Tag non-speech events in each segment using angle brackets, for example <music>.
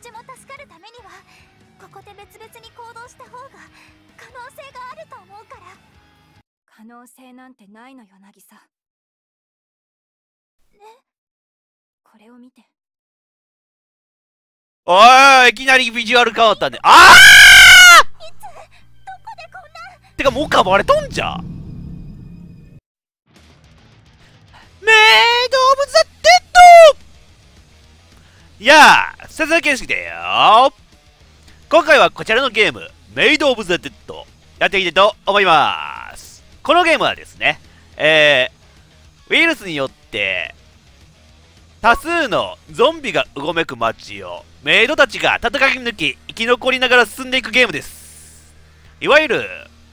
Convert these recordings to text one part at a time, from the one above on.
ちも助かるためにはここで別々に行動した方が可能性があると思うから。可能性なんてないのよ渚ね？これを見て。おいいきなりビジュアル変わったんでああいつ？どこでこんな？てかもうかばれとんじゃんやあ佐々木健介だよ。今回はこちらのゲームメイド・オブ・ザ・デッドやっていきたいと思います。このゲームはですねえー、ウイルスによって多数のゾンビがうごめく街をメイドたちが戦い抜き生き残りながら進んでいくゲームです。いわゆる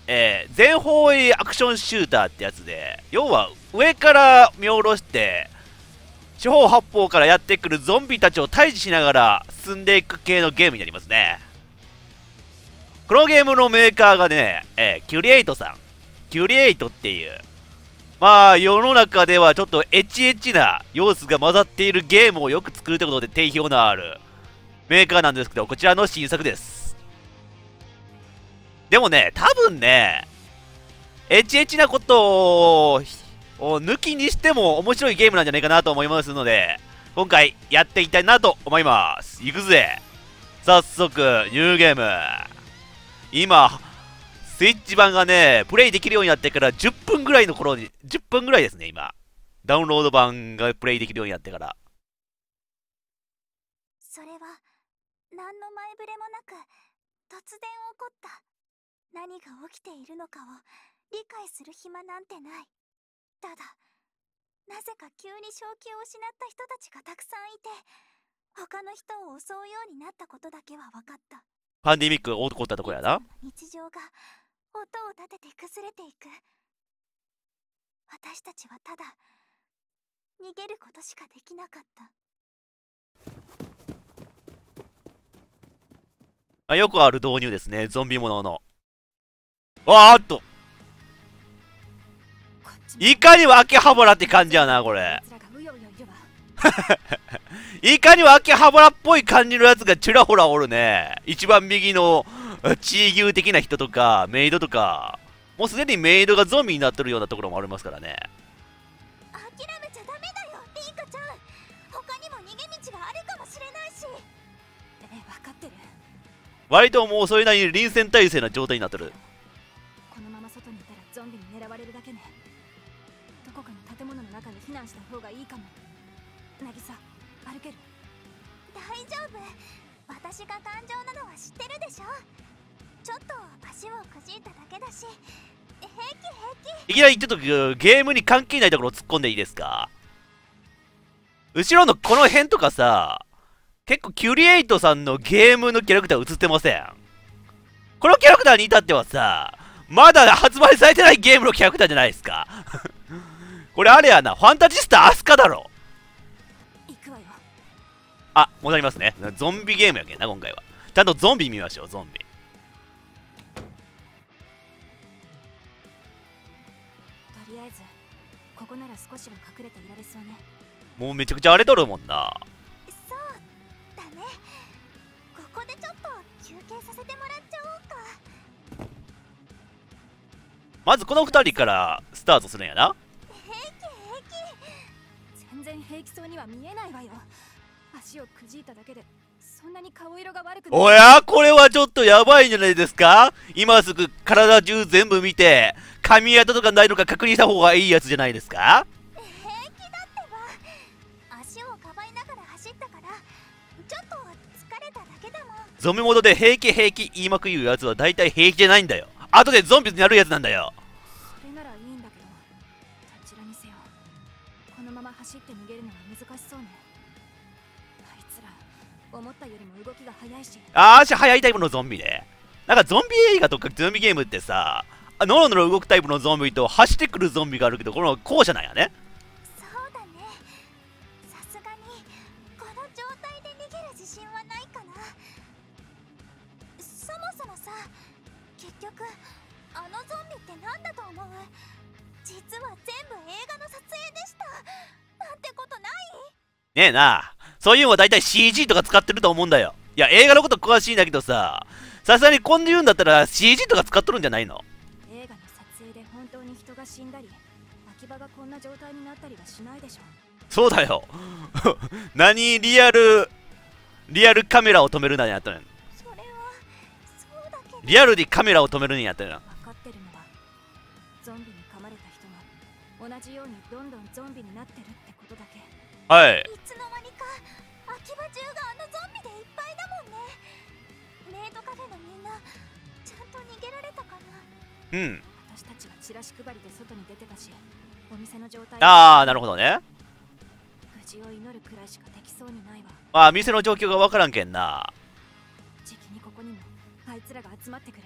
えー、全方位アクションシューターってやつで、要は上から見下ろして、四方八方からやってくるゾンビたちを退治しながら進んでいく系のゲームになりますね。このゲームのメーカーがね、えー、キュリエイトさん。キュリエイトっていう、まあ世の中ではちょっとエチエチな様子が混ざっているゲームをよく作るということで定評のあるメーカーなんですけど、こちらの新作です。でもね、多分ね、エチエチなことを抜きにしても面白いゲームなんじゃないかなと思いますので、今回やっていきたいなと思います。いくぜ早速、ニューゲーム。今、スイッチ版がね、プレイできるようになってから10分ぐらいの頃に、10分ぐらいですね、今。ダウンロード版がプレイできるようになってから。それは何の前触れもなく突然起こった何が起きているのかを理解する暇なんてないただなぜか急に正気を失った人たちがたくさんいて他の人を襲うようになったことだけは分かった。パンデミックが起こったとこやな。日常が音を立てて崩れていく。私たちはただ逃げることしかできなかった。あよくある導入ですね。ゾンビものの。わーっといかにも秋葉原って感じやなこれ。<laughs> いかにも秋葉原っぽい感じのやつがちらほらおるね。一番右の地位牛的な人とかメイドとか。もうすでにメイドがゾンビになってるようなところもありますからね。諦めちゃダメだよリンカちゃん。他にも逃げ道があるかもしれないし。え分かってる。割ともうそれなりに臨戦態勢な状態になってる難した方がいいかも。渚歩ける？大丈夫。私が感情なのは知ってるでしょ？ちょっと足をくじいただけだし。平気平気。いきなりちょっとゲームに関係ないところを突っ込んでいいですか？後ろのこの辺とかさ結構キュリエイトさんのゲームのキャラクター映ってません？このキャラクターに至ってはさまだ発売されてないゲームのキャラクターじゃないですか？これあれやな、ファンタジスタアスカだろ。あ、戻りますね。ゾンビゲームやけんな、今回は。ちゃんとゾンビ見ましょう、ゾンビ。とりあえず、ここなら少しは隠れていられそうね。もうめちゃくちゃ荒れとるもんな。そうだね。ここでちょっと休憩させてもらっちゃおうか。まずこの2人からスタートするんやな。然平気そうには見えないわよ。足をくじいただけでそんなに顔色が悪くおや？これはちょっとやばいんじゃないですか？今すぐ体中全部見て髪跡とかないのか確認した方がいいやつじゃないですか？平気だってば。足をかばいながら走ったからちょっと疲れただけだもん。ゾンビモードで平気平気言いまくるやつは大体平気じゃないんだよ。後でゾンビになるやつなんだよあー足速いタイプのゾンビね。なんかゾンビ映画とかゾンビゲームってさノロノロ動くタイプのゾンビと走ってくるゾンビがあるけどこの後者なんやね。そうだね。さすがにこの状態で逃げる自信はないかな。そもそもさ結局あのゾンビって何だと思う？実は全部映画の撮影でした。なんてことない？ねえなそういうのは大体 CG とか使ってると思うんだよいや、映画のこと詳しいんだけどさ、さすがにこんで言うんだったら CG とか使っとるんじゃないの？映画の撮影で本当に人が死んだり秋葉がこんな状態になったりはしないでしょそうだよ。<laughs> 何リアル、リアルカメラを止めるなんやったのリアルでカメラを止めるんやったの分かってるのはゾンビに噛まれた人が同じようにどんどんゾンビになってるってことだけ。はい。うん。私たちはチラシ配りで外に出てたしお店の状態あー、なるほどね。無事を祈るくらいしかできそうにないわあー、店の状況がわからんけんな。時期にここにもあいつらが集まってくる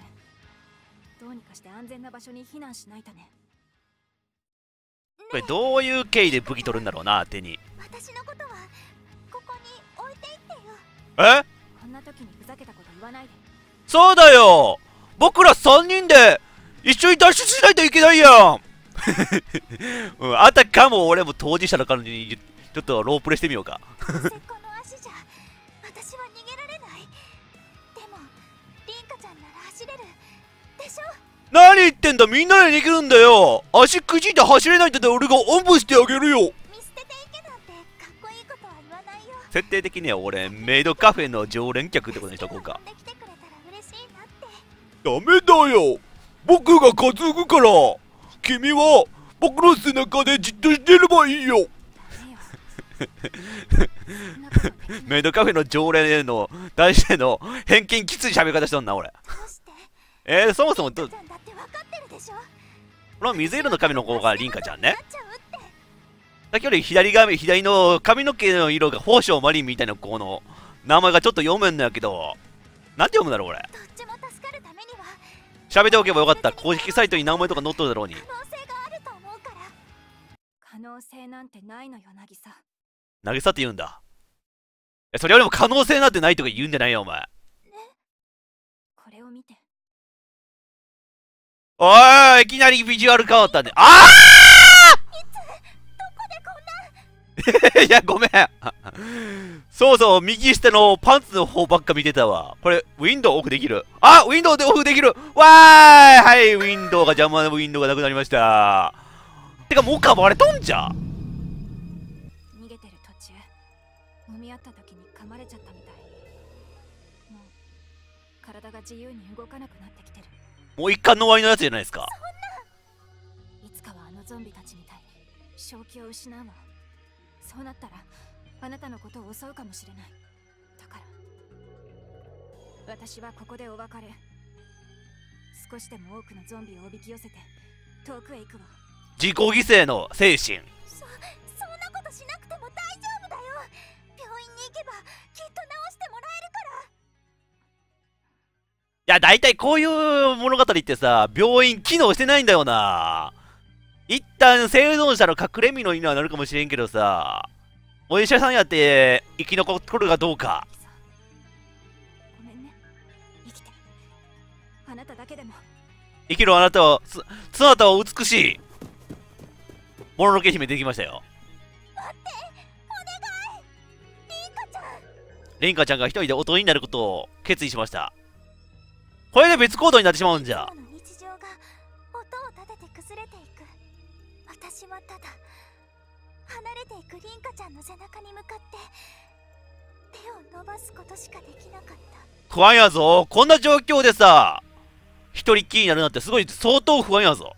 どうにかして安全な場所に避難しないとねこれどういう経緯で武器取るんだろうな、手に。私のことはここに置いていってよえ？こんな時にふざけたこと言わないでそうだよ僕ら3人で一緒に脱出しないといけないやん、<laughs> うん、あたかも俺も当事者の感じにちょっとロープレしてみようか。この足じゃ私は逃げられない。でもリンカちゃんなら走れるでしょ？何言ってんだみんなで逃げるんだよ。足くじいて走れないんだ俺がおんぶしてあげるよ。見捨てていけなんてかっこいいことは言わないよ。設定的には俺メイドカフェの常連客ってことにしとこうか。ダメだよ僕が担ぐから君は僕の背中でじっとしてればいいよ。ダ <laughs> メイドカフェの常連への対しての偏見きつい喋り方しとんな俺。えー、そもそもどこの水色の髪の子がリンカちゃんね。さっきより左髪左の髪の毛の色が宝生マリンみたいな子の名前がちょっと読めんのやけど。なんて読むんだろう俺どっちも喋っておけばよかった。公式サイトに名前とか載っとるだろうに。可能性があると思うから可能性なんてないのよ渚渚って言うんだ。えそれよりも可能性なんてないとか言うんじゃないよお前。これを見て。おーいいきなりビジュアル変わったねああ <laughs> いやごめん。そうそう右下のパンツの方ばっか見てたわ。これウィンドウオフできる？あウィンドウでオフできる。わーい！はいウィンドウが邪魔なウィンドウがなくなりました。てかもうかばれとんじゃ逃げてる途中。揉み合った時に噛まれちゃったみたい。もう体が自由に動かなくなってきてる。もう一貫の終わりのやつじゃないですか。いつかはあのゾンビたちみたいに正気を失うわそうなったらあなたのことを襲うかもしれない。だから私はここでお別れ。少しでも多くのゾンビをおびき寄せて遠くへ行くわ。自己犠牲の精神。そそんなことしなくても大丈夫だよ。病院に行けばきっと治してもらえるから。いや、大体こういう物語ってさ、病院機能してないんだよな。一旦生存者の隠れ身の犬はなるかもしれんけどさ、お医者さんやって生き残るかどうか。さごめんね生きてあなただけでも生きるあなたは、つ、そなたは美しい。もののけ姫できましたよ。リンカちゃんレンカちゃんが一人で大人になることを決意しました。これで別行動になってしまうんじゃ。私はただ離れていくリンカちゃんの背中に向かって手を伸ばすことしかできなかった不安やぞ。こんな状況でさ、一人っきりになるなんてすごい相当不安やぞ。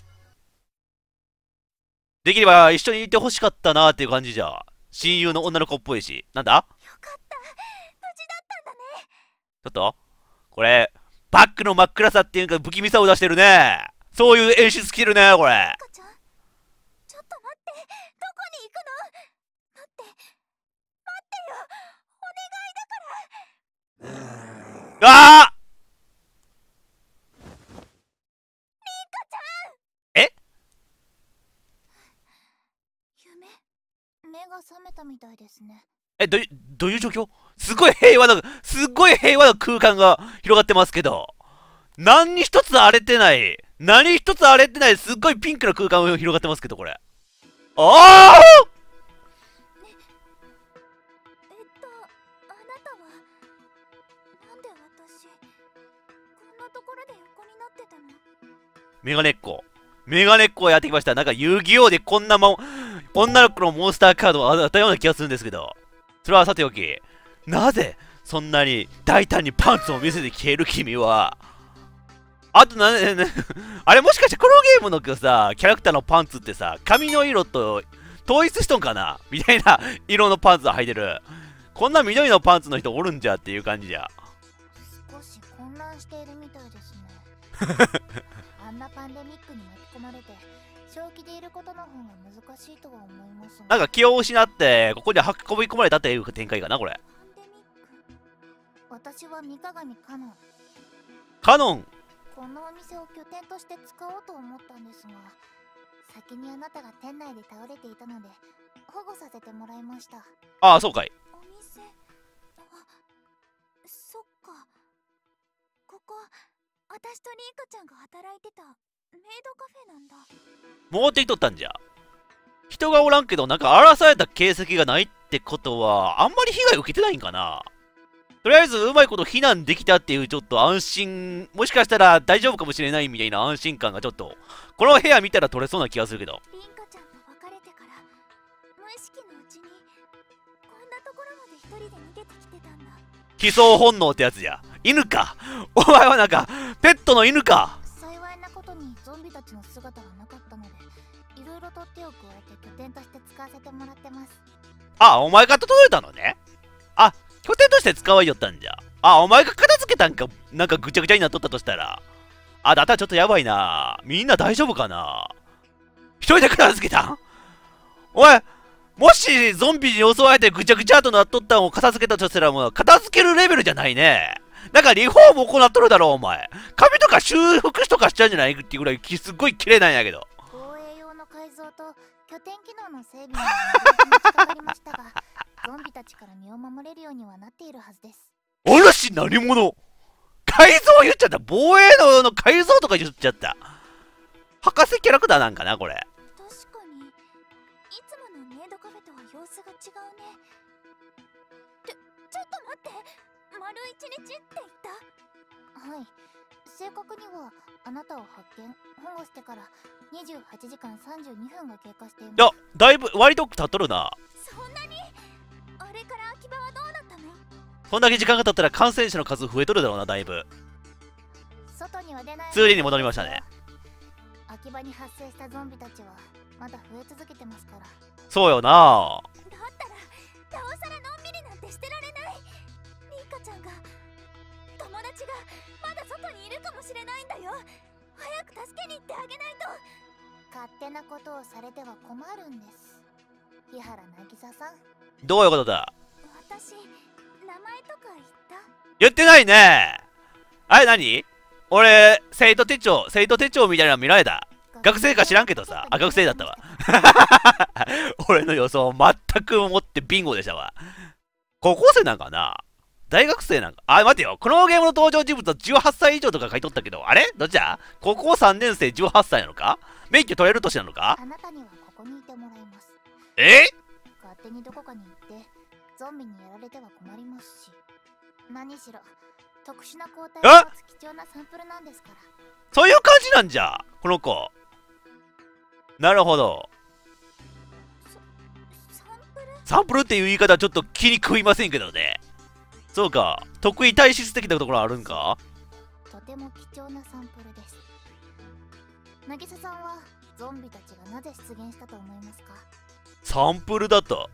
できれば一緒にいてほしかったなっていう感じじゃ。親友の女の子っぽいし。なんだ？よかった無事だったんだねちょっとこれ、バックの真っ暗さっていうか不気味さを出してるね。そういう演出してるね、これ。リンカちゃんちょっと待ってどこに行くの待って待ってよああ夢？目が覚めたみたいですねえ、どどういう状況？すごい平和な、すっごい平和な空間が広がってますけど。何一つ荒れてない。何一つ荒れてない。すっごいピンクな空間が広がってますけど、これ。ああメガネっ子。メガネっ子をやってきました。なんか遊戯王でこんなもん、女の子のモンスターカードを当たったような気がするんですけど。それはさておき、なぜそんなに大胆にパンツを見せて消える君は。あとな、ね、<laughs> あれもしかしてこのゲームのさ、キャラクターのパンツってさ、髪の色と統一しとんかな？みたいな色のパンツを履いてる。こんな緑のパンツの人おるんじゃっていう感じじゃ。少し混乱しているみたいですね <laughs> あんなパンデミックに巻き込まれて正気でいることの方が難しいとは思いますがなんか気を失って、ここに運び込まれたっていう展開かな、これ。パンデミック私は三鏡カノンカノン。このお店を拠点として使おうと思ったんですが先にあなたが店内で倒れていたので保護させてもらいましたああ、そうかい。お店あそっかここ私とリーカちゃんが働いてたメイドカフェなんだ戻ってきとったんじゃ。人がおらんけど、なんか荒らされた形跡がないってことは、あんまり被害受けてないんかなとりあえず、うまいこと避難できたっていう、ちょっと安心、もしかしたら大丈夫かもしれないみたいな安心感がちょっと、この部屋見たら取れそうな気がするけど。リンカちゃんと別れてから無意識のうちにこんなところまで一人で逃げてきてたんだ奇想本能ってやつじゃ。犬か？お前はなんか、ペットの犬か？幸いなことにゾンビたちの姿がなかったのでいろいろと手を加えて拠点として使わせてもらってますあ、お前が届いたのね？あ、拠点として使わいよったんじゃ？あ、お前が片付けたんか、なんかぐちゃぐちゃになっとったとしたら？あ、だったらちょっとやばいな。みんな大丈夫かな？一人で片付けたん？おい、もしゾンビに襲われてぐちゃぐちゃとなっとったんを片付けたとしたらもう片付けるレベルじゃないね。なんかリフォーム行っとるだろ、お前。髪とか修復とかしたんじゃない？っていうぐらいきすっごい綺麗なんやけど。防衛用の改造と拠点機能の整備には長きにかかりましたがゾンビたちから身を守れるようにはなっているはずです。お主何者？改造言っちゃった。防衛のの改造とか言っちゃった。博士キャラクターなんかなこれ。確かに。いつものメイドカフェとは様子が違うね。ちょちょっと待って丸一日って言った。はい。正確にはあなたを発見保護してから28時間32分が経過しています。いやだいぶ割と経っとるな。そんなに？あれから秋葉はどうなったの？そんだけ時間が経ったら感染者の数増えとるだろうなだいぶ。外には出ない。通理に戻りましたね。秋葉に発生したゾンビたちはまだ増え続けてますから。そうよな。だったらなおさらのんびりなんてしてられちゃんが友達がまだ外にいるかもしれないんだよ。早く助けに行ってあげないと。勝手なことをされては困るんです。日原渚さん。どういうことだ？私名前とか言った？言ってないね。あれ何？俺生徒手帳生徒手帳みたいなの見られた？学生か知らんけどさ。あ学生だったわ。<laughs> <laughs> 俺の予想全く思ってビンゴでしたわ。高校生なんかな？大学生なんか。あ待てよ。このゲームの登場人物は18歳以上とか書いとったけど。あれ？どっちだ？高校3年生18歳なのか？免許取れる年なのか？あなたにはここにいてもらいます。え？勝手にどこかに行ってゾンビにやられては困りますし。何しろ特殊な抗体あを持つ貴重なサンプルなんですから。そういう感じなんじゃ。この子。なるほど。サンプル？サンプルっていう言い方はちょっと気に食いませんけどねそうか。得意体質的なところあるんか？とても貴重なサンプルです。渚さんはゾンビたちがなぜ出現したと思いますか？サンプルだと。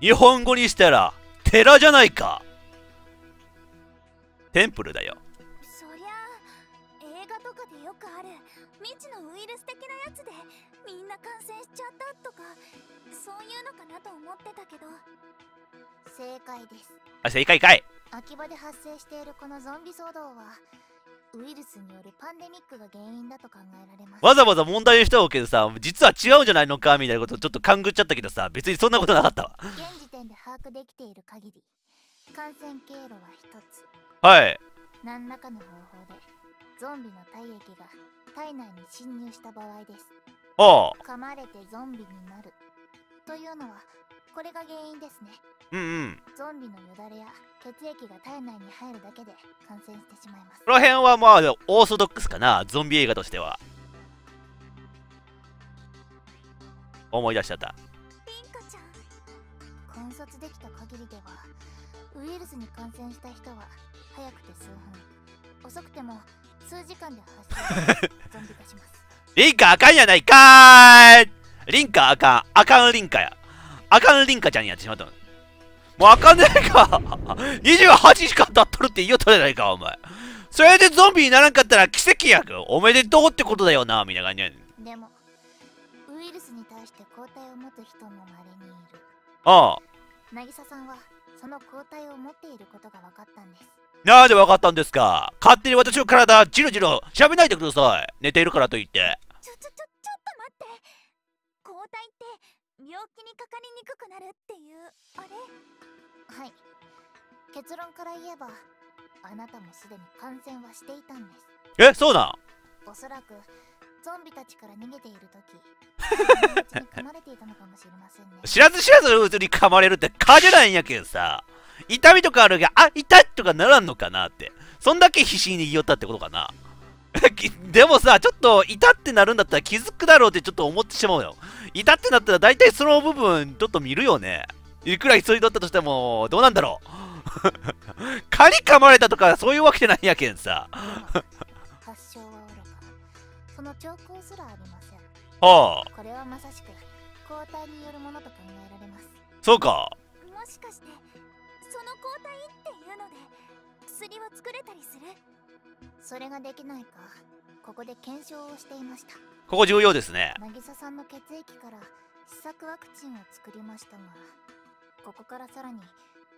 日本語にしたら寺じゃないか。テンプルだよ。そりゃあ映画とかでよくある未知のウイルス的なやつでみんな感染しちゃったとかそういうのかなと思ってたけど正解です。あ正解かい。秋葉で発生しているこのゾンビ騒動はウイルスによるパンデミックが原因だと考えられます。わざわざ問題にしたわけでさ実は違うんじゃないのかみたいなことちょっと勘ぐっちゃったけどさ別にそんなことなかったわ。現時点で把握できている限り感染経路は一つ。はい。何らかの方法でゾンビの体液が体内に侵入した場合です。ああ。噛まれてゾンビになる。というのはこれが原因ですね。うんうん。ゾンビのよだれや血液が体内に入るだけで感染してしまいます。この辺はまあオーソドックスかなゾンビ映画としては。思い出しちゃった。リンカちゃん観察できた限りではウイルスに感染した人は早くて数分。遅くても数時間で発症しゾンビ化します。<laughs> リンカあかんやないかーい。リンカあかん。あかんリンカやあかんリンカちゃんにやってしまったの。もうあかんねえか。<laughs> 28時間経っとるって言いよったじゃないかお前。それでゾンビにならんかったら奇跡やくおめでとうってことだよなみたいな感じやねん。でもウイルスに対して抗体を持つ人も稀にいる。ああ。渚さんはその抗体を持っていることが分かったんです。なんでわかったんですか。勝手に私の体ジロジロ調べないでください。寝ているからと言って病気にかかりにくくなるっていう。あれ？はい。結論から言えばあなたもすでに感染はしていたんです。えそうなんおそらくゾンビたちから逃げている時 <laughs> 噛まれていたのかもしれませんね。知らず知らずのうちに噛まれるって蚊じゃないんやけどさ。痛みとかあるがあ痛いとかならんのかなって。そんだけ必死に言いよったってことかな。き <laughs> でもさちょっと痛ってなるんだったら気づくだろうってちょっと思ってしまうよ。痛ってなったら大体その部分ちょっと見るよね。いくら急いどったとしてもどうなんだろう。<laughs> 蚊に噛まれたとかそういうわけじゃないんやけんさ。発症はおろかその兆候すらありません。はあ。これはまさしく抗体によるものと考えられます。そうかそれができないかここで検証をしていました。ここ重要ですね。渚さんの血液から試作ワクチンを作りましたがここからさらに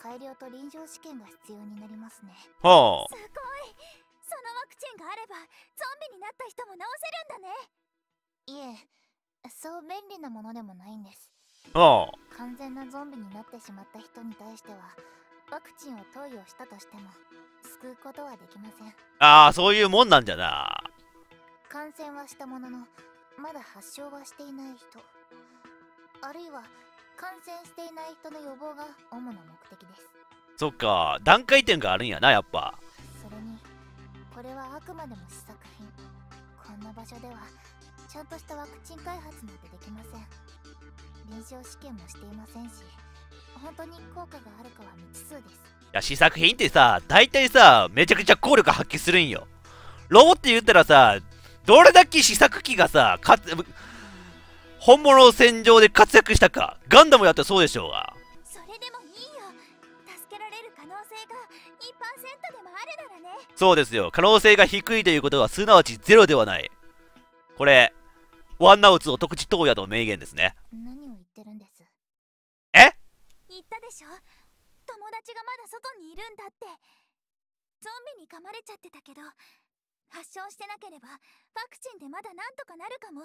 改良と臨床試験が必要になりますね。はすごい。そのワクチンがあればゾンビになった人も治せるんだね。いえそう便利なものでもないんです。あはあ完全なゾンビになってしまった人に対してはワクチンを投与したとしても救うことはできません。ああそういうもんなんじゃな。感染はしたもののまだ発症はしていない人あるいは感染していない人の予防が主な目的です。そっか段階点があるんやなやっぱ。それにこれはあくまでも試作品。こんな場所ではちゃんとしたワクチン開発なんてできません。臨床試験もしていませんし本当に効果があるかは未知数です。いや試作品ってさ大体さめちゃくちゃ効力発揮するんよ。ロボって言ったらさどれだけ試作機がさか本物の戦場で活躍したかガンダムやったらそうでしょう。がそれでもいいよ。助けられる可能性が2%でもあるならね。そうですよ。可能性が低いということはすなわちゼロではない。これワンナウツを特地東野の名言ですね。何を言ってるんですえ言ったでしょ？友達がまだ外にいるんだって。ゾンビに噛まれちゃってたけど発症してなければワクチンでまだなんとかなるかも。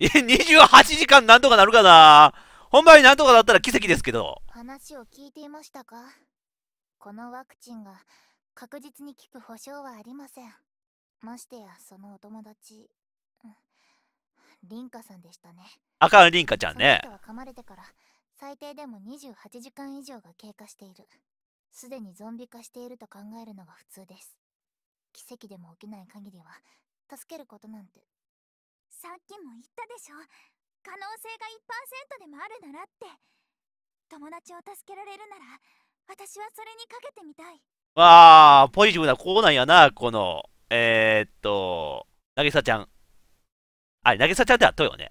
え28時間なんとかなるかな。本番になんとかなったら奇跡ですけど。話を聞いていましたか？このワクチンが確実に効く保証はありません。ましてやそのお友達うんリンカさんでしたね。あかんりんかちゃんね。噛まれてから最低でも28時間以上が経過している。すでにゾンビ化していると考えるのが普通です。奇跡でも起きない限りは助けることなんて。さっきも言ったでしょ。可能性が1%でもあるならって。友達を助けられるなら私はそれにかけてみたい。わあポジティブな子なんやなこの。えー、っとなぎさちゃん。あれなぎさちゃんってあったよね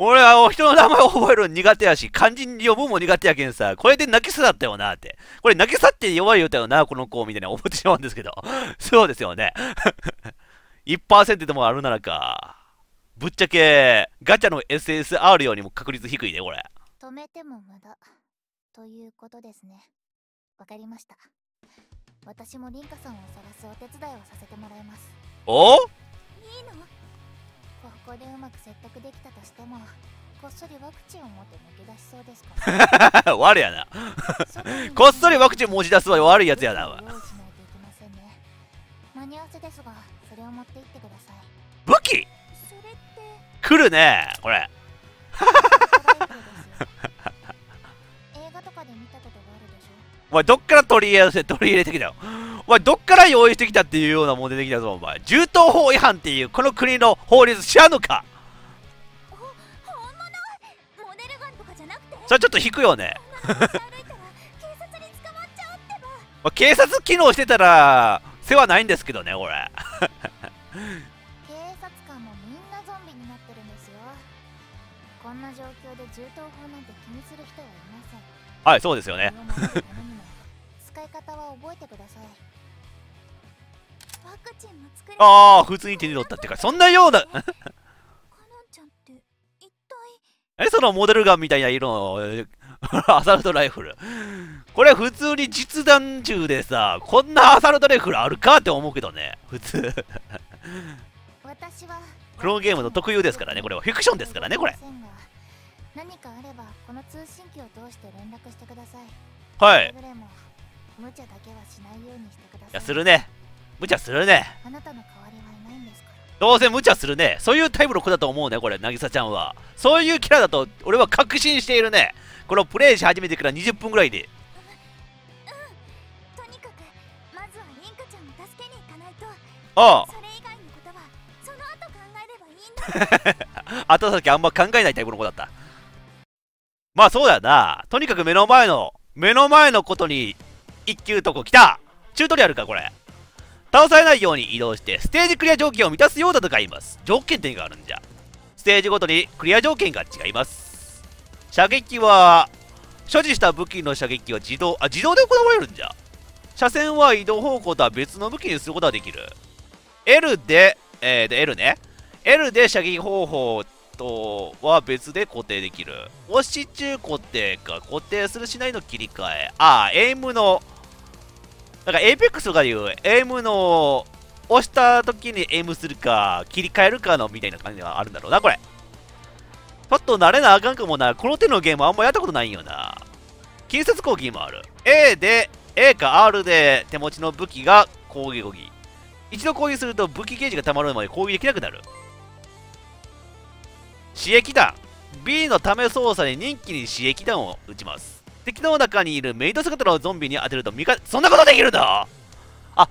俺は人の名前を覚えるの苦手やし漢字に呼ぶも苦手やけんさこれで泣きさだったよなって。これ泣きさって弱いよったよなこの子みたいな思ってしまうんですけど。<laughs> そうですよね。<laughs> 1%でもあるならかぶっちゃけガチャの SSR よりも確率低いねこれ。止めても無駄ということですね。わかりました。私もリンカさんを探すお手伝いをさせてもらいます。お？いいの？ここでうまく説得できたとしてもこっそりワクチンを持って抜け出しそうですか？<laughs> 悪やな。こっそりワクチン持ち出すは悪いやつやな。用意しないといけませんね。間に合わせですがそれを持って行ってください。武器？それって来るねこれ。トライフルですよ。<laughs> A 型お前どっから取り入れて取り入れてきたよお前どっから用意してきたっていうようなもん出てきたぞお前。銃刀法違反っていうこの国の法律知らんのか。それちょっと引くよね。<laughs> まあ警察機能してたら世話ないんですけどねこれ。警察官もみんなゾンビになってるんですよ。こんな状況で銃刀法なんて気にする人はいません。はいそうですよね。<laughs> 使い方は覚えてくださいああ普通に手に取ったっていうかそんなような。<laughs> えそのモデルガンみたいな色のえアサルトライフル。これ普通に実弾銃でさこんなアサルトライフルあるかって思うけどね。普通。私はクローンゲームの特有ですからねこれは。フィクションですからねこれ。何かあればこの通信機を通して連絡してください。はい。いやするね無茶するね。どうせ無茶するね。そういうタイプの子だと思うねこれ渚ちゃんは。そういうキャラだと俺は確信しているね。このプレイし始めてから20分ぐらいで。ああ。後先あんま考えないタイプの子だった。まあそうだよな。とにかく目の前の目の前のことに一級とこ来た。チュートリアルかこれ倒されないように移動してステージクリア条件を満たすようだとか言います。条件点があるんじゃ。ステージごとにクリア条件が違います。射撃は所持した武器の射撃は自動あ自動で行われるんじゃ。車線は移動方向とは別の武器にすることができる。L で、えー、で L ね。L で射撃方法とは別で固定できる。押し中固定か固定するしないの切り替え。ああエイムのだから APEX とかいうエイムの押した時にエイムするか切り替えるかのみたいな感じがあるんだろうなこれ。ちょっと慣れなあかんかもなこの手のゲームあんまやったことないんよな。近接攻撃もある。A で A か R で手持ちの武器が攻撃。攻撃一度攻撃すると武器ゲージが溜まるまで攻撃できなくなる。刺激弾。B のため操作に人気に刺激弾を撃ちます。敵の中にいるメイド姿のゾンビに当てると味方そんなことできるの？あ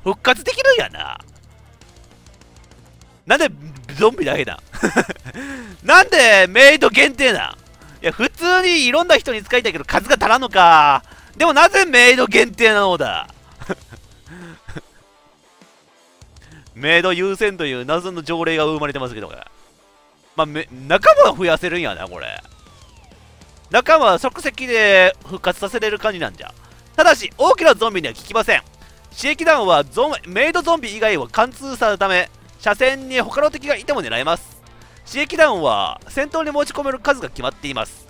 復活できるんやな。なんでゾンビだけだ？<laughs> なんでメイド限定な？いや普通にいろんな人に使いたいけど数が足らんのか。でもなぜメイド限定なのだ？<laughs> メイド優先という謎の条例が生まれてますけどまあ、め仲間は増やせるんやな、これ。仲間は即席で復活させれる感じなんじゃ。ただし、大きなゾンビには効きません。刺激弾はゾンメイドゾンビ以外は貫通されるため、車線に他の敵がいても狙えます。刺激弾は戦闘に持ち込める数が決まっています。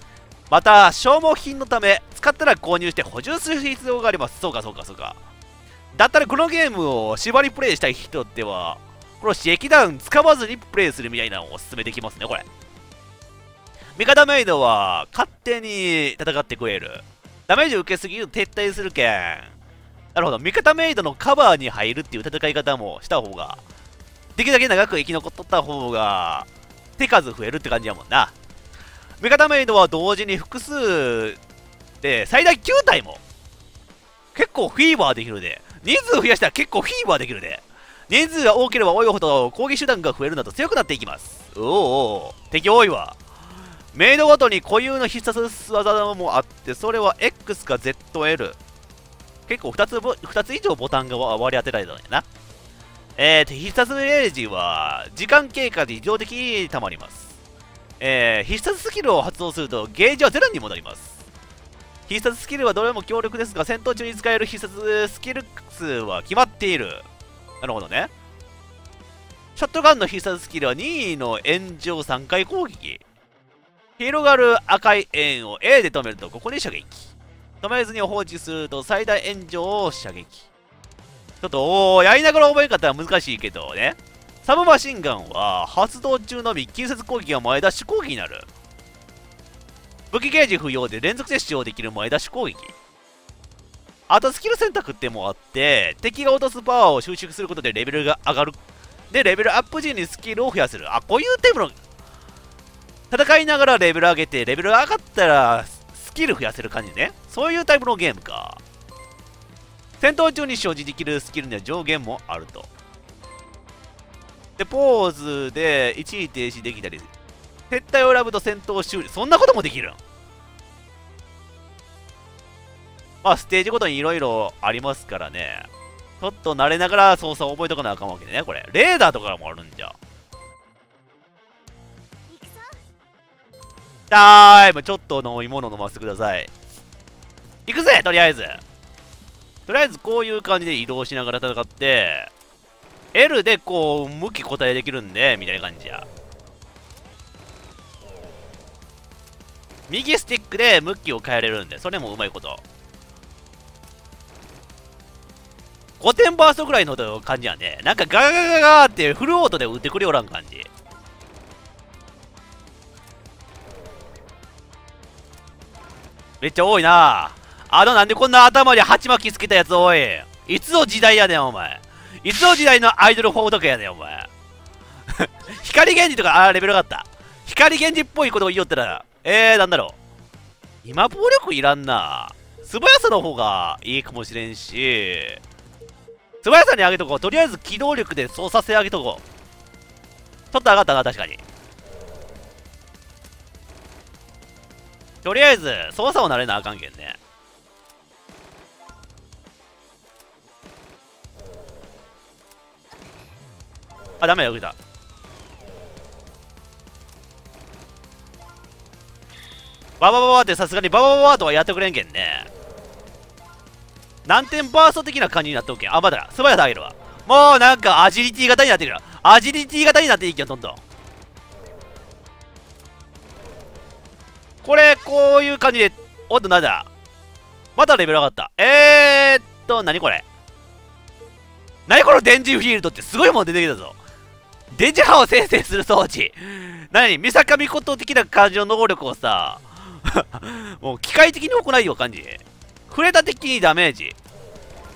また、消耗品のため、使ったら購入して補充する必要があります。そうか、そうか、そうか。だったらこのゲームを縛りプレイしたい人っては、この刺激弾使わずにプレイするみたいなのをおすすめできますね、これ。味方メイドは勝手に戦ってくれる。ダメージ受けすぎると撤退するけん。なるほど、味方メイドのカバーに入るっていう戦い方もした方が、できるだけ長く生き残っとった方が、手数増えるって感じやもんな。味方メイドは同時に複数で最大9体も結構フィーバーできるで。人数増やしたら結構フィーバーできるで。人数が多ければ多いほど攻撃手段が増えるなど強くなっていきます。おおおお敵多いわ。メイドごとに固有の必殺技もあって、それは X か ZL。結構2つ、2つ以上ボタンが割り当てられたんやな。えー、必殺エージは、時間経過で自動的に溜まります。えー、必殺スキルを発動すると、ゲージはゼロに戻ります。必殺スキルはどれも強力ですが、戦闘中に使える必殺スキル数は決まっている。なるほどね。ショットガンの必殺スキルは2位の炎上3回攻撃。広がる赤い円を A で止めると、ここに射撃。止めずに放置すると最大炎上を射撃。ちょっと、お、やりながら覚え方は難しいけどね。サブマシンガンは発動中のみ近接攻撃が前出し攻撃になる。武器ゲージ不要で連続で使用できる前出し攻撃。あとスキル選択ってもあって、敵が落とすパワーを収縮することでレベルが上がる。で、レベルアップ時にスキルを増やせる。あ、こういうテープの、戦いながらレベル上げて、レベル上がったらスキル増やせる感じね。そういうタイプのゲームか。戦闘中に所持できるスキルには上限もあると。でポーズで一時停止できたり撤退を選ぶと戦闘終了。そんなこともできる。まあステージごとにいろいろありますからね。ちょっと慣れながら操作を覚えとかなあかんわけねこれ。レーダーとかもあるんじゃ。タイムちょっと飲み物飲ませてください。行くぜとりあえず。とりあえずこういう感じで移動しながら戦って L でこう向き答えできるんでみたいな感じや。右スティックで向きを変えれるんでそれもうまいこと。5点バーストぐらいの感じやね。なんかガガガガガーってフルオートで打ってくれおらん感じ。めっちゃ多いな。あのなんでこんな頭に鉢巻きつけたやつ多い。いつの時代やねんお前。いつの時代のアイドルフォートやねんお前。<laughs> 光源氏とかあレベル上がった。光源氏っぽいことを言いよったらえーなんだろう。今暴力いらんな。素早さの方がいいかもしれんし。素早さに上げとこう。とりあえず機動力で操作性上げとこう。ちょっと上がったな確かに。とりあえず操作を慣れなあかんけんね。あダメだよ受けた。ババババってさすがにババババとはやってくれんけんね。何点バースト的な感じになっておけん。あまだ素早さ上げるわ。もうなんかアジリティ型になってくるよ。アジリティ型になっていいけんどんどん。これこういう感じでおっとなんだ？またレベル上がった。えーっと何これ？何この電磁フィールドってすごいもん出てきたぞ。電磁波を生成する装置。何？三坂美琴的な感じの能力をさ <laughs> もう機械的に行いよ感じ。触れた的にダメージ。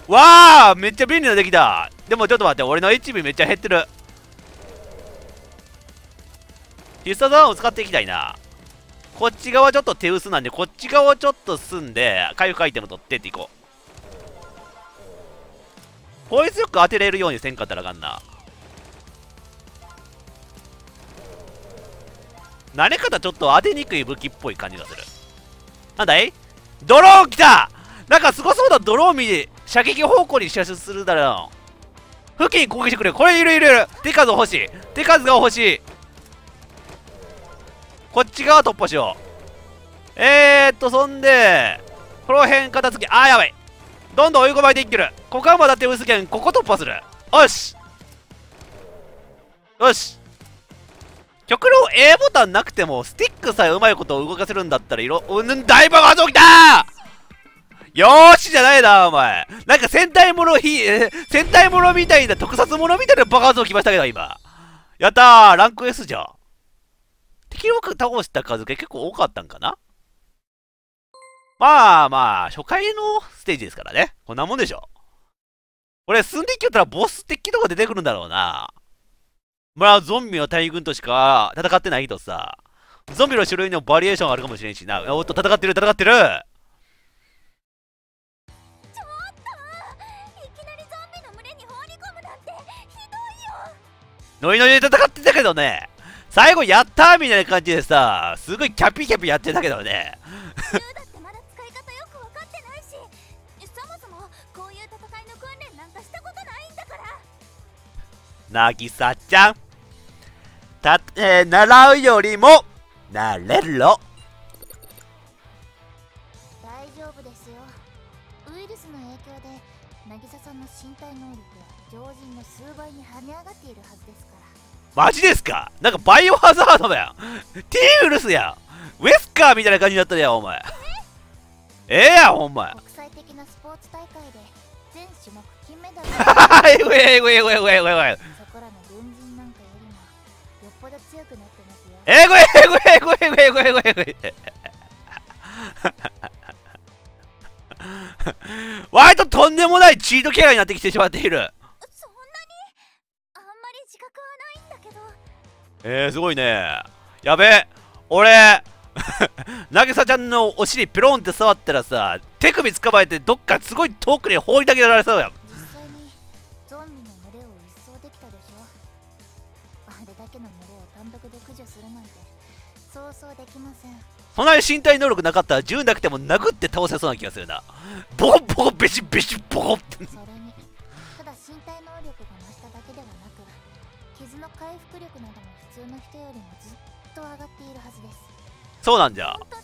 わあめっちゃ便利なできた。でもちょっと待って俺の HP めっちゃ減ってる。必殺技を使っていきたいな。こっち側ちょっと手薄なんでこっち側をちょっと進んで回復アイテム取ってっていこう。効率よく当てれるようにせんかったらあかんな。慣れ方ちょっと当てにくい武器っぽい感じがする。なんだい？ドローン来た！なんかすごそうだドローン見て射撃方向に射出するだろう。付近攻撃してくれ。これいるいるいる。手数欲しい。手数が欲しい。こっち側突破しよう。えーっとそんでこの辺片付け。あーやばい。どんどん追い込まれていってる。ここはまだ手薄けんここ突破する。よし。よし。極論 A ボタンなくてもスティックさえうまいことを動かせるんだったらいろうん大爆発起きた!よーしじゃないなお前。なんか戦隊ものひ戦隊ものみたいな特撮ものみたいな爆発起きましたけど今。やったー。ランク S じゃん。敵を倒した数が結構多かったんかな？まあまあ、初回のステージですからね。こんなもんでしょ。これ、進んでいきよったらボス敵とか出てくるんだろうな。まあ、ゾンビの大軍としか戦ってないとさ、ゾンビの種類のバリエーションあるかもしれんしな。おっと、戦ってる、戦ってるノリノリで戦ってたけどね、最後やったーみたいな感じでさ、すごいキャピキャピやってたけどね。なぎさちゃん。た、えー習うよりも、なれろ。大丈夫ですよウイルスの影響で渚さんの身体能力は常人の数倍に跳ね上がっているはずですからマジですか？なんかバイオハザードだよ。ティーウルスやん。ウェスカーみたいな感じになったやん、お前。ええやん、ほんま。国際的なスポーツ大会で全種目金メダルをえぐいえぐいえぐいえぐいえぐいえぐいそこらの軍人なんかよりもよっぽど強くなってますよえぐいえぐいえええええぐい割ととんでもないチートキャラになってきてしまっている。えー、すごいね。やべえ。俺、<laughs> なぎさちゃんのお尻ペロンって触ったらさ手首捕まえてどっかすごい遠くに放り投げられそうやん。実際にゾンビの群れを一掃できたでしょ。あれだけの群れを単独で駆除するなんてそうそうできません。そんなに身体能力なかったら銃なくても殴って倒せそうな気がするな。ボコボコベシベシボコってと上がっているはずです。そうなんじゃ。本当だ。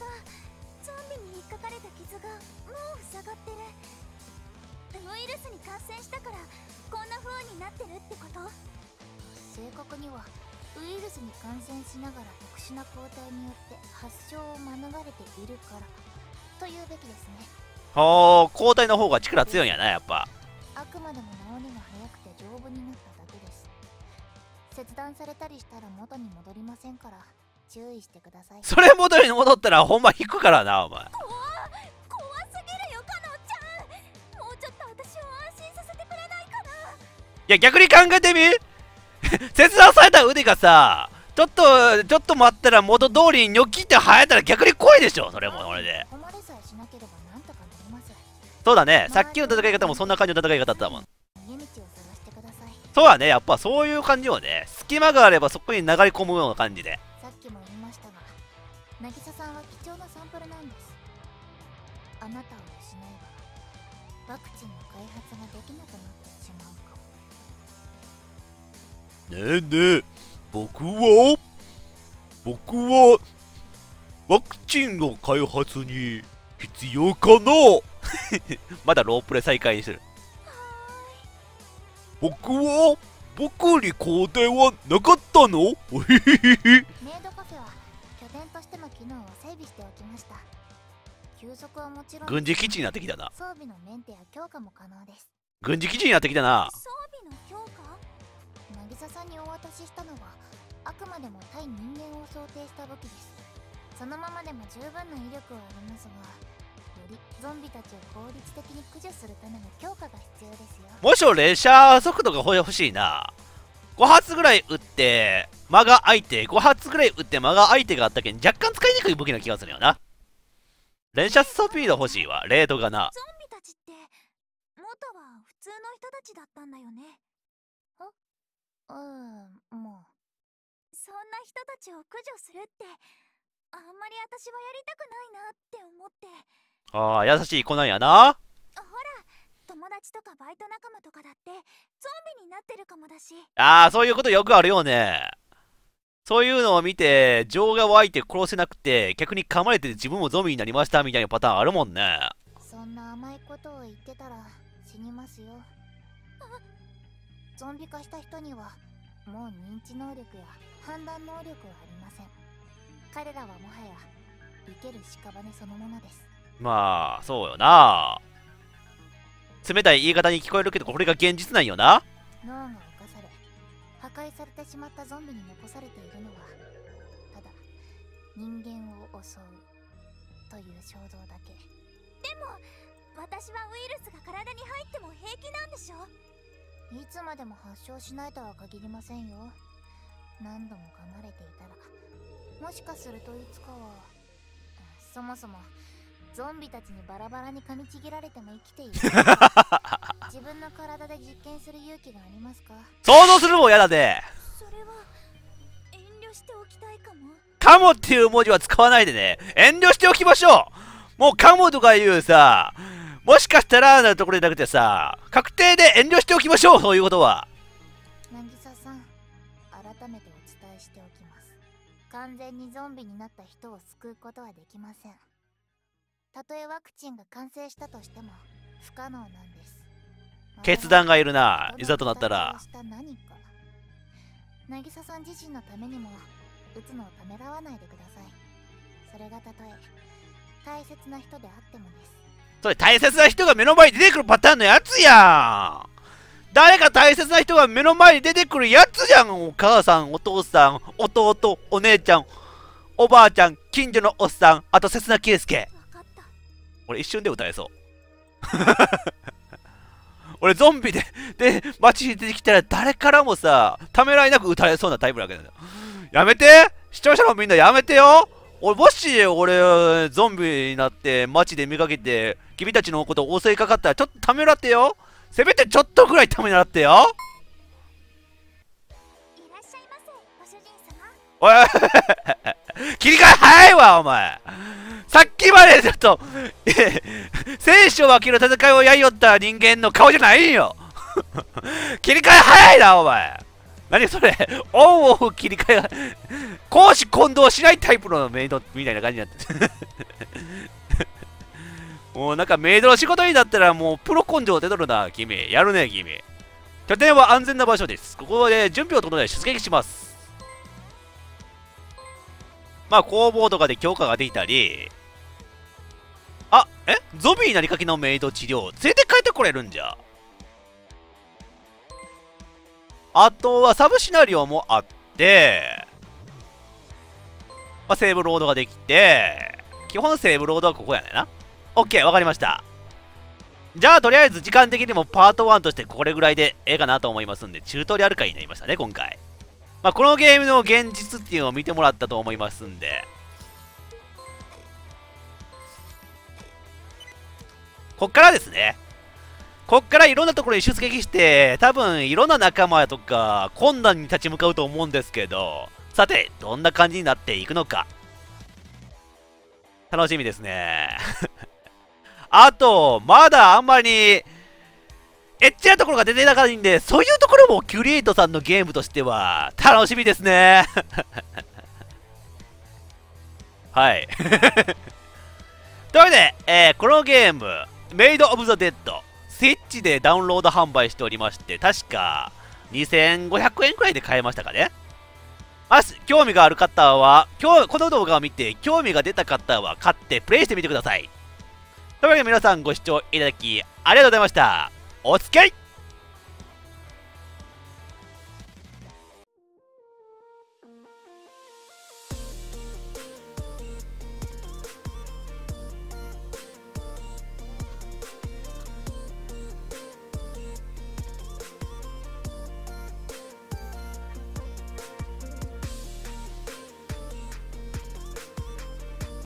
ゾンビに引っかかれた傷がもう塞がってる。ウイルスに感染したからこんな風になってるってこと？正確にはウイルスに感染しながら特殊な抗体によって発症を免れているからというべきですね。ほう抗体の方が力強いんやなやっぱ。あくまでも治りが早くて丈夫になっただけです。切断されたりしたら元に戻りませんから注意してください。それ元に戻ったらほんま引くからなお前。怖怖すぎるよかのんちゃん。もうちょっと私を安心させてくれないかな。いや逆に考えてみ？<laughs> 切断された腕がさちょっとちょっと待ったら元通りにニョキって生えたら逆に怖いでしょそれもそれでそうだね。さっきの戦い方もそんな感じの戦い方だったもん。そうだね。やっぱそういう感じよね。隙間があればそこに流れ込むような感じで渚さんは貴重なサンプルなんです。あなたを失えばワクチンの開発ができなくなってしまうかも。ねえねえ僕は僕はワクチンの開発に必要かな？<laughs> まだロープレ再開にする。僕は僕に肯定はなかったの？<laughs> メイドカフェは拠点としての機能を整備しておきました。休息はもちろん軍事基地になってきたな。装備のメンテや強化も可能です。軍事基地になってきたな。装備の強化？渚さんにお渡ししたのはあくまでも対人間を想定した武器です。そのままでも十分な威力はありますがよりゾンビたちを効率的に駆除するための強化が必要ですよ。もしろ列車速度が欲しいな5発ぐらい撃って間が空いて5発ぐらい撃って間が空いてがあったけん若干使いにくい武器な気がするよな。連射スピード欲しいわ。レードがな。ゾンビたちって元は普通の人たちだったんだよね。うんもう。そんな人たちを駆除するってあんまり私はやりたくないなって思って。ああ優しい子なんやな達とかバイト仲間とかだってゾンビになってるかもだし。ああそういうことよくあるよね。そういうのを見て情が湧いて殺せなくて逆に噛まれて自分もゾンビになりましたみたいなパターンあるもんね。そんな甘いことを言ってたら死にますよ。ゾンビ化した人にはもう認知能力や判断能力はありません。彼らはもはや生ける屍そのものです。まあそうよな冷たい言い方に聞こえるけどこれが現実なんよな。脳が侵され破壊されてしまったゾンビに残されているのはただ人間を襲うという衝動だけ。でも私はウイルスが体に入っても平気なんでしょいつまでも発症しないとは限りませんよ。何度も噛まれていたらもしかするといつかはそもそもゾンビたちにバラバラに噛みちぎられても生きている。<laughs> 自分の体で実験する勇気がありますか？想像するもん嫌だでそれは遠慮しておきたいかも。カモっていう文字は使わないでね。遠慮しておきましょう。もうカモとかいうさもしかしたらなところじゃなくてさ確定で遠慮しておきましょうそういうことは。渚さん改めてお伝えしておきます。完全にゾンビになった人を救うことはできませんたとえワクチンが完成したとしても不可能なんです。決断がいるな。いざとなったら。渚さん自身のためにも撃つのをためらわないでください。それがたとえ大切な人であってもです。それ大切な人が目の前に出てくるパターンのやつやん。誰か大切な人が目の前に出てくるやつじゃん。お母さんお父さん弟お姉ちゃんおばあちゃん近所のおっさんあと刹那圭介俺一瞬で歌えそう <laughs> 俺ゾンビで <laughs> で街に出てきたら誰からもさためらいなく歌えそうなタイプだけどやめて視聴者のみんなやめてよ俺、もし俺、ゾンビになって街で見かけて、君たちのことを襲いかかったら、ちょっとためらってよ。せめてちょっとぐらいためらってよ。おい、<laughs> 切り替え早いわ、お前。さっきまでちょっと、聖書を分ける戦いをやりよった人間の顔じゃないんよ。切り替え早いな、お前。何それオンオフ切り替えが、公私混同しないタイプのメイドみたいな感じになって <laughs> もうなんかメイドの仕事になったらもうプロ根性出とるな、君。やるね、君。拠点は安全な場所です。ここで準備を整え出撃します。まあ工房とかで強化ができたり、あ、え？ゾビになりかけのメイド治療、連れて帰ってこれるんじゃ。あとはサブシナリオもあって、まあ、セーブロードができて、基本セーブロードはここやねんな。オッケー、わかりました。じゃあ、とりあえず時間的にもパート1としてこれぐらいでええかなと思いますんで、チュートリアル回になりましたね、今回。まあ、このゲームの現実っていうのを見てもらったと思いますんで、こっからですね。こっからいろんなところに出撃して、多分いろんな仲間とか困難に立ち向かうと思うんですけど、さて、どんな感じになっていくのか。楽しみですね。<laughs> あと、まだあんまり、エッチなところが出てなかったんで、そういうところもキュリエイトさんのゲームとしては楽しみですね。<laughs> はい。<laughs> というわけで、えーこのゲーム、メイド・オブ・ザ・デッド、スイッチでダウンロード販売しておりまして、確か2500円くらいで買えましたかね。もし興味がある方は、今日この動画を見て興味が出た方は買ってプレイしてみてください。というわけで皆さんご視聴いただきありがとうございました。お付き合い